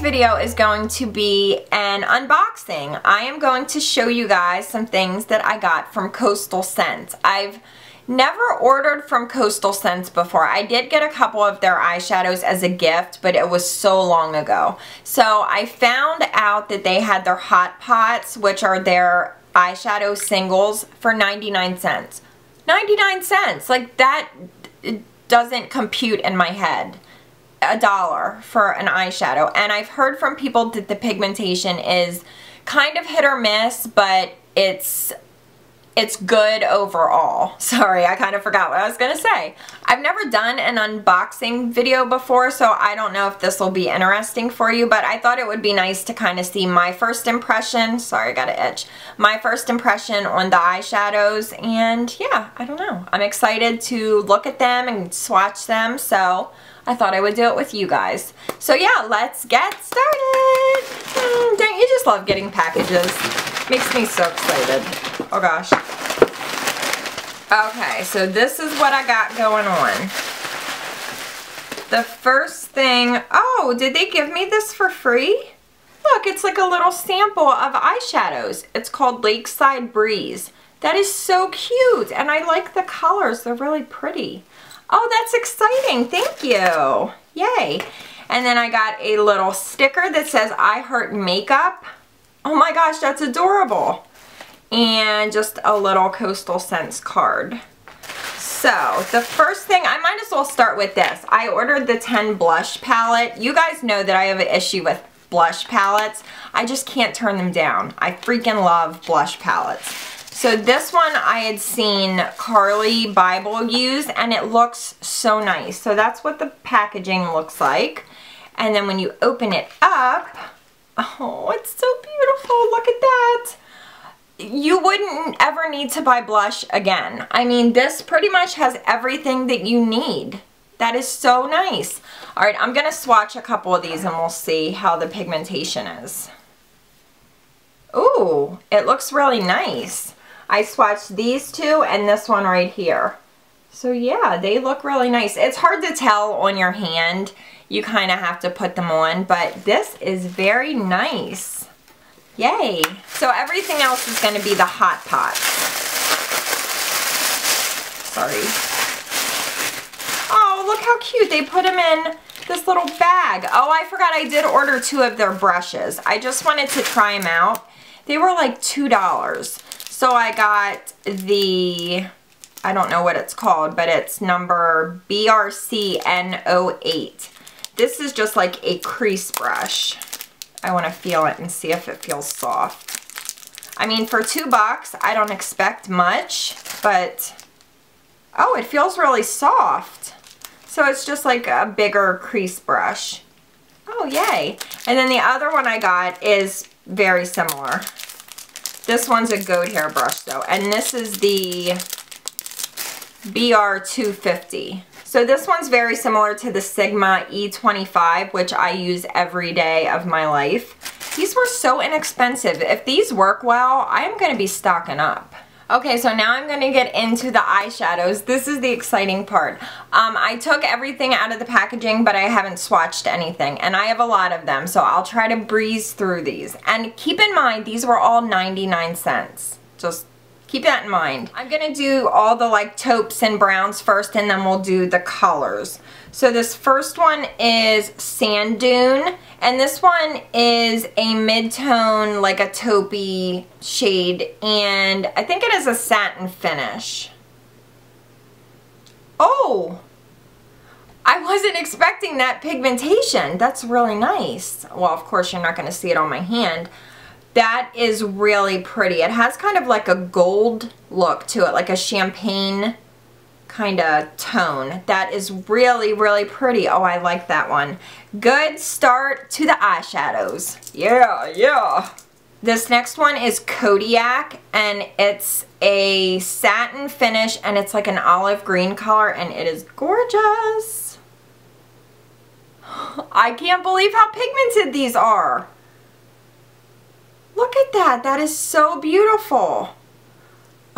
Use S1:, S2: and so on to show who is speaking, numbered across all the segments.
S1: Video is going to be an unboxing. I am going to show you guys some things that I got from Coastal Scents. I've never ordered from Coastal Scents before. I did get a couple of their eyeshadows as a gift, but it was so long ago. So I found out that they had their Hot Pots, which are their eyeshadow singles, for 99 cents. 99 cents! Like that doesn't compute in my head a dollar for an eyeshadow and I've heard from people that the pigmentation is kind of hit or miss but it's it's good overall. Sorry, I kind of forgot what I was going to say. I've never done an unboxing video before, so I don't know if this will be interesting for you, but I thought it would be nice to kind of see my first impression. Sorry, I got an itch. My first impression on the eyeshadows, and yeah, I don't know. I'm excited to look at them and swatch them, so I thought I would do it with you guys. So yeah, let's get started. Mm, don't you just love getting packages? Makes me so excited. Oh gosh. Okay, so this is what I got going on. The first thing, oh, did they give me this for free? Look, it's like a little sample of eyeshadows. It's called Lakeside Breeze. That is so cute, and I like the colors. They're really pretty. Oh, that's exciting. Thank you. Yay. And then I got a little sticker that says I Heart Makeup. Oh my gosh, that's adorable. And just a little Coastal Scents card. So, the first thing, I might as well start with this. I ordered the 10 blush palette. You guys know that I have an issue with blush palettes. I just can't turn them down. I freaking love blush palettes. So this one I had seen Carli Bybel use and it looks so nice. So that's what the packaging looks like. And then when you open it up, oh, it's so beautiful. Look at that. You wouldn't ever need to buy blush again. I mean, this pretty much has everything that you need. That is so nice. All right, I'm gonna swatch a couple of these and we'll see how the pigmentation is. Ooh, it looks really nice. I swatched these two and this one right here. So yeah, they look really nice. It's hard to tell on your hand. You kind of have to put them on, but this is very nice. Yay. So everything else is going to be the Hot Pot. Sorry. Oh, look how cute. They put them in this little bag. Oh, I forgot I did order two of their brushes. I just wanted to try them out. They were like $2. So I got the, I don't know what it's called, but it's number BRCN08. This is just like a crease brush. I want to feel it and see if it feels soft. I mean, for two bucks, I don't expect much, but, oh, it feels really soft. So it's just like a bigger crease brush. Oh, yay. And then the other one I got is very similar. This one's a goat hair brush though, and this is the BR250. So this one's very similar to the Sigma E25, which I use every day of my life. These were so inexpensive. If these work well, I'm going to be stocking up. Okay, so now I'm going to get into the eyeshadows. This is the exciting part. Um, I took everything out of the packaging, but I haven't swatched anything. And I have a lot of them, so I'll try to breeze through these. And keep in mind, these were all 99 cents. Just keep that in mind. I'm going to do all the like taupes and browns first, and then we'll do the colors. So this first one is Sand Dune. And this one is a mid-tone, like a taupey shade, and I think it is a satin finish. Oh! I wasn't expecting that pigmentation. That's really nice. Well, of course, you're not going to see it on my hand. That is really pretty. It has kind of like a gold look to it, like a champagne kind of tone. That is really, really pretty. Oh, I like that one. Good start to the eyeshadows. Yeah, yeah. This next one is Kodiak, and it's a satin finish, and it's like an olive green color, and it is gorgeous. I can't believe how pigmented these are. Look at that. That is so beautiful.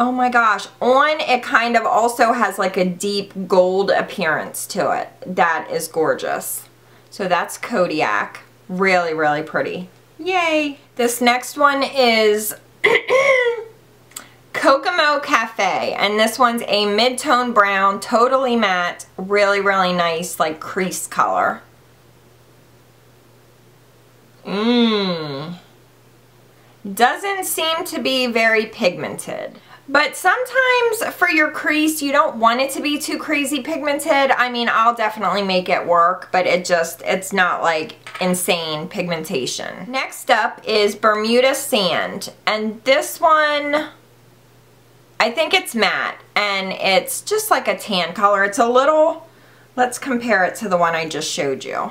S1: Oh my gosh. On it kind of also has like a deep gold appearance to it. That is gorgeous. So that's Kodiak. Really, really pretty. Yay! This next one is Kokomo Cafe, and this one's a mid-tone brown, totally matte, really, really nice, like crease color. Mmm. Doesn't seem to be very pigmented. But sometimes for your crease, you don't want it to be too crazy pigmented. I mean, I'll definitely make it work, but it just, it's not like insane pigmentation. Next up is Bermuda Sand. And this one, I think it's matte and it's just like a tan color. It's a little, let's compare it to the one I just showed you.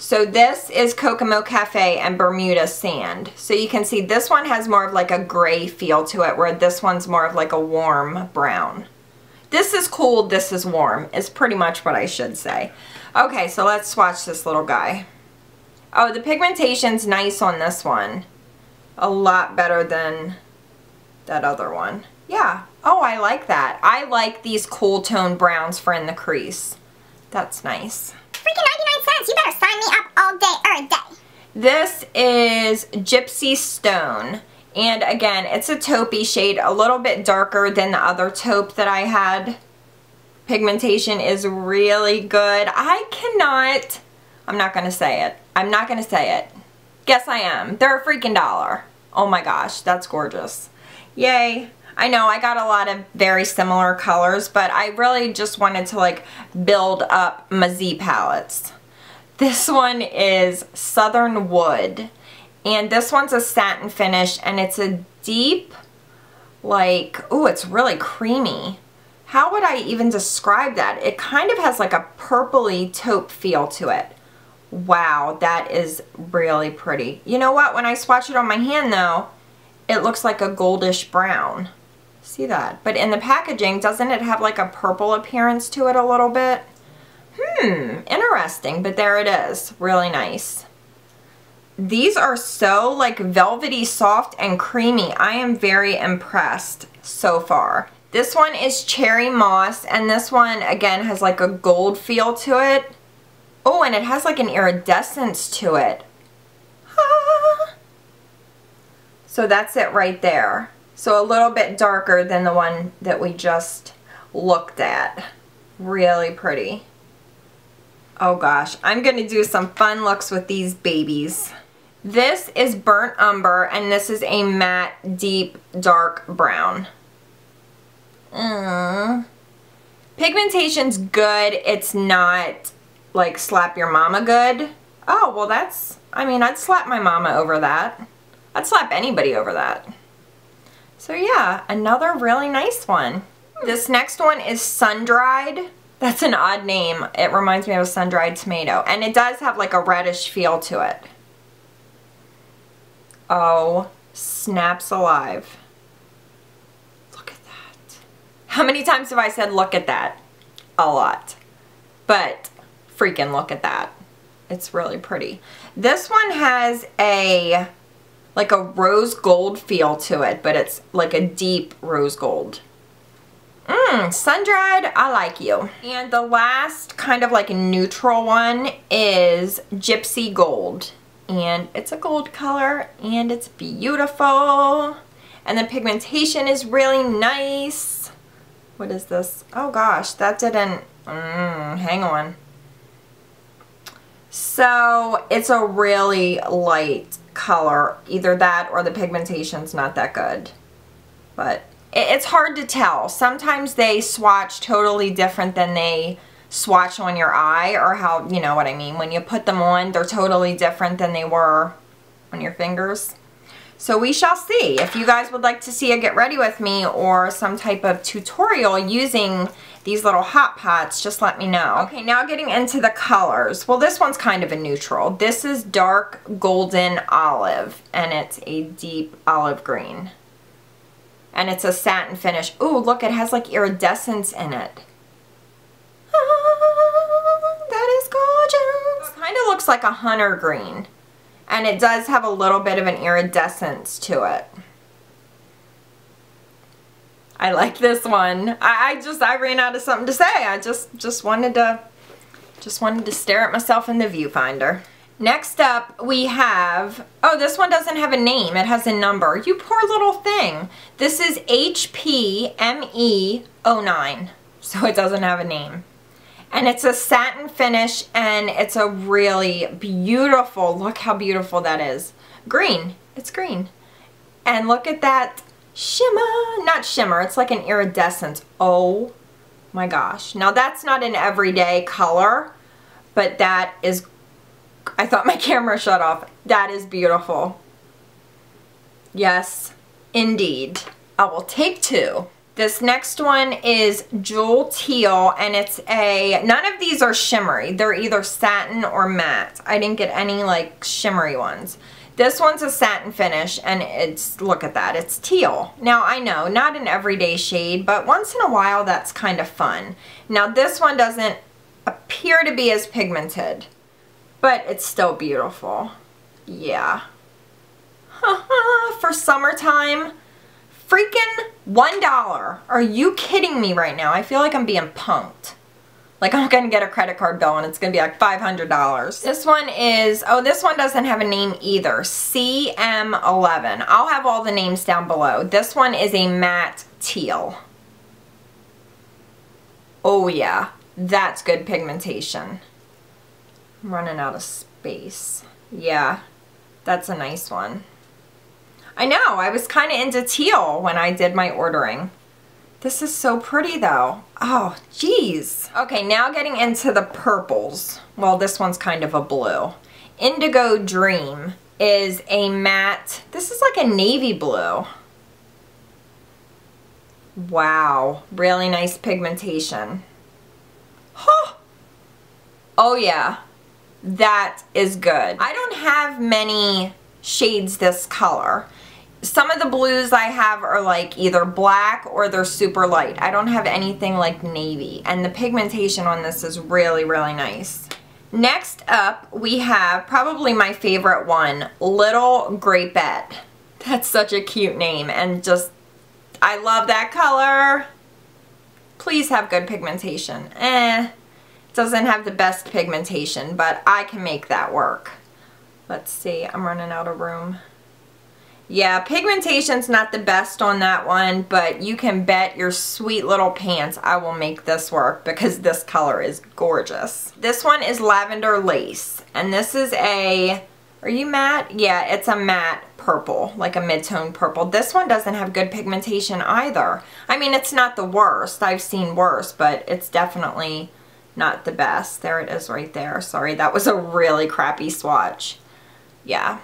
S1: So this is Kokomo Cafe and Bermuda Sand. So you can see this one has more of like a gray feel to it where this one's more of like a warm brown. This is cool, this is warm, is pretty much what I should say. Okay, so let's swatch this little guy. Oh, the pigmentation's nice on this one. A lot better than that other one. Yeah. Oh, I like that. I like these cool tone browns for in the crease. That's nice.
S2: Freaking 99 cents. You better sign me up all day or a day.
S1: This is Gypsy Stone. And again, it's a taupey shade, a little bit darker than the other taupe that I had. Pigmentation is really good. I cannot, I'm not going to say it. I'm not going to say it. Guess I am. They're a freaking dollar. Oh my gosh, that's gorgeous. Yay. I know I got a lot of very similar colors, but I really just wanted to like build up my Z palettes. This one is Southern Wood, and this one's a satin finish, and it's a deep, like, oh, it's really creamy. How would I even describe that? It kind of has like a purpley taupe feel to it. Wow, that is really pretty. You know what? When I swatch it on my hand though, it looks like a goldish brown. See that? But in the packaging, doesn't it have like a purple appearance to it a little bit? Hmm, interesting, but there it is. Really nice. These are so like velvety soft and creamy. I am very impressed so far. This one is Cherry Moss, and this one, again, has like a gold feel to it. Oh, and it has like an iridescence to it. So that's it right there. So a little bit darker than the one that we just looked at. Really pretty. Oh gosh, I'm going to do some fun looks with these babies. This is Burnt Umber and this is a matte, deep, dark brown. Mm. Pigmentation's good. It's not like slap your mama good. Oh, well that's, I mean, I'd slap my mama over that. I'd slap anybody over that. So yeah, another really nice one. This next one is Sun-Dried. That's an odd name. It reminds me of a sun-dried tomato. And it does have like a reddish feel to it. Oh, snaps alive. Look at that. How many times have I said look at that? A lot. But freaking look at that. It's really pretty. This one has a like a rose gold feel to it, but it's like a deep rose gold. Mmm, sun-dried, I like you. And the last kind of like neutral one is Gypsy Gold. And it's a gold color and it's beautiful. And the pigmentation is really nice. What is this? Oh gosh, that didn't, mm, hang on. So it's a really light color. Either that or the pigmentation's not that good. But it's hard to tell. Sometimes they swatch totally different than they swatch on your eye or how, you know what I mean. When you put them on, they're totally different than they were on your fingers. So we shall see. If you guys would like to see a get ready with me or some type of tutorial using these little hot pots, just let me know. Okay, now getting into the colors. Well, this one's kind of a neutral. This is dark golden olive, and it's a deep olive green. And it's a satin finish. Ooh, look, it has like iridescence in it. Ah, that is gorgeous. It kind of looks like a hunter green. And it does have a little bit of an iridescence to it. I like this one. I, I, just, I ran out of something to say. I just, just wanted to Just wanted to stare at myself in the viewfinder. Next up, we have, oh, this one doesn't have a name. It has a number. You poor little thing. This is HPME09, so it doesn't have a name. And it's a satin finish, and it's a really beautiful, look how beautiful that is. Green, it's green. And look at that shimmer, not shimmer, it's like an iridescence. Oh my gosh. Now that's not an everyday color, but that is I thought my camera shut off. That is beautiful. Yes, indeed. I will take two. This next one is Jewel Teal, and it's a, none of these are shimmery. They're either satin or matte. I didn't get any like shimmery ones. This one's a satin finish, and it's, look at that, it's teal. Now, I know, not an everyday shade, but once in a while, that's kind of fun. Now, this one doesn't appear to be as pigmented. But it's still beautiful. Yeah. For summertime, freaking $1. Are you kidding me right now? I feel like I'm being punked. Like I'm gonna get a credit card bill and it's gonna be like $500. This one is, oh this one doesn't have a name either. CM11. I'll have all the names down below. This one is a matte teal. Oh yeah, that's good pigmentation. I'm running out of space. Yeah, that's a nice one. I know, I was kind of into teal when I did my ordering. This is so pretty though. Oh, geez. Okay, now getting into the purples. Well, this one's kind of a blue. Indigo Dream is a matte, this is like a navy blue. Wow, really nice pigmentation. Huh. Oh yeah, that is good. I don't have many shades this color. Some of the blues I have are like either black or they're super light. I don't have anything like navy and the pigmentation on this is really, really nice. Next up, we have probably my favorite one, Little Grapette. That's such a cute name and just, I love that color. Please have good pigmentation. Eh, doesn't have the best pigmentation, but I can make that work. Let's see, I'm running out of room. Yeah, pigmentation's not the best on that one, but you can bet your sweet little pants I will make this work because this color is gorgeous. This one is Lavender Lace, and this is a, are you matte? Yeah, it's a matte purple, like a mid-tone purple. This one doesn't have good pigmentation either. I mean, it's not the worst. I've seen worse, but it's definitely not the best. There it is right there. Sorry, that was a really crappy swatch. Yeah.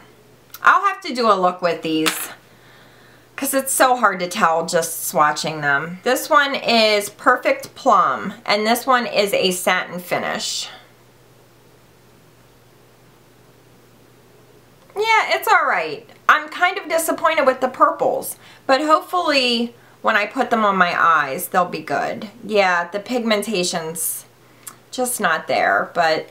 S1: I'll have to do a look with these because it's so hard to tell just swatching them. This one is Perfect Plum, and this one is a satin finish. Yeah, it's alright. I'm kind of disappointed with the purples, but hopefully when I put them on my eyes, they'll be good. Yeah, the pigmentation's just not there, but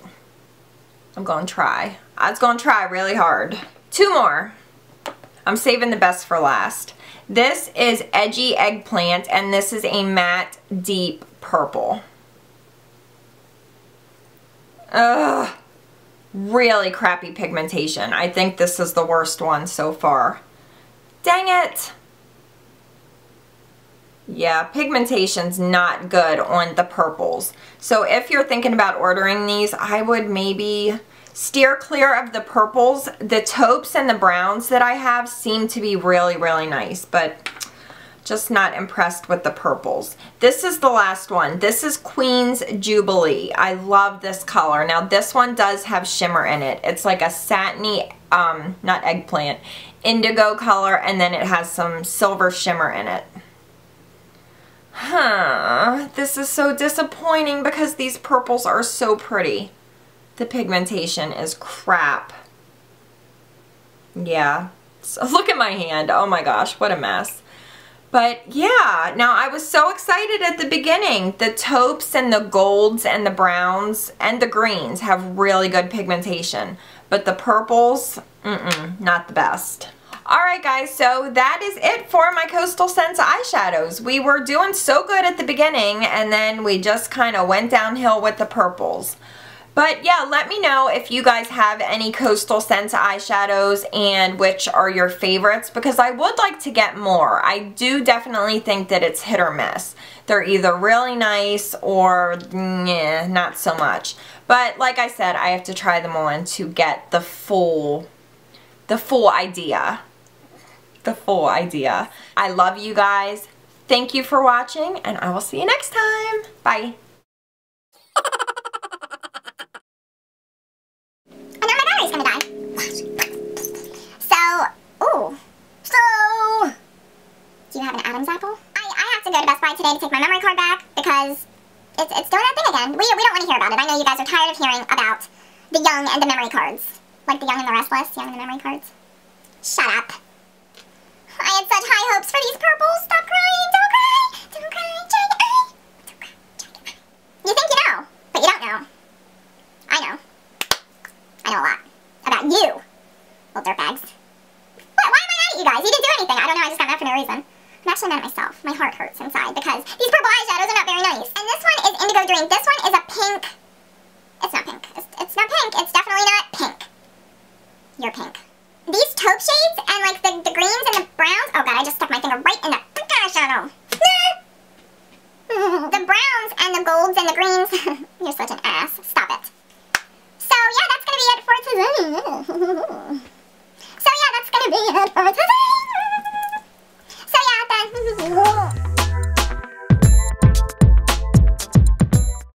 S1: I'm going to try. I was going to try really hard. Two more. I'm saving the best for last. This is Edgy Eggplant, and this is a matte deep purple. Ugh. Really crappy pigmentation. I think this is the worst one so far. Dang it! Yeah, pigmentation's not good on the purples. So if you're thinking about ordering these, I would maybe steer clear of the purples. The taupes and the browns that I have seem to be really, really nice, but just not impressed with the purples. This is the last one. This is Queen's Jubilee. I love this color. Now this one does have shimmer in it. It's like a satiny, um, not eggplant, indigo color and then it has some silver shimmer in it. Huh, this is so disappointing because these purples are so pretty. The pigmentation is crap. Yeah, so look at my hand. Oh my gosh, what a mess. But yeah, now I was so excited at the beginning. The taupes and the golds and the browns and the greens have really good pigmentation. But the purples, mm-mm, not the best. Alright guys, so that is it for my Coastal Scents eyeshadows. We were doing so good at the beginning and then we just kind of went downhill with the purples. But yeah, let me know if you guys have any Coastal Scents eyeshadows and which are your favorites because I would like to get more. I do definitely think that it's hit or miss. They're either really nice or not so much. But like I said, I have to try them on to get the full, the full idea. The full idea. I love you guys. Thank you for watching and I will see you next time. Bye.
S2: Do you have an Adam's apple? I, I have to go to Best Buy today to take my memory card back because it's, it's doing that thing again. We, we don't want to hear about it. I know you guys are tired of hearing about the young and the memory cards. Like the young and the restless, young and the memory cards. Shut up. I had such high hopes for these purples. Stop crying. Don't cry. Don't cry. Don't cry. Don't cry. You think you know, but you don't know. I know. I know a lot. About you, little dirtbags. What? Why am I mad at you guys? You didn't do anything. I don't know. I just got mad for no reason. I'm actually mad at myself. My heart hurts inside because these purple eyeshadows are not very nice. And this one is Indigo Dream. This one is a pink. It's not pink. It's, it's not pink. It's definitely not pink. You're pink. These taupe shades and like the, the greens and the browns. Oh god, I just stuck my finger right in the eyeshadow. the browns and the golds and the greens. You're such an ass. Stop it. So yeah, that's going to be it for today. so yeah, that's going to be it for today. 这怎么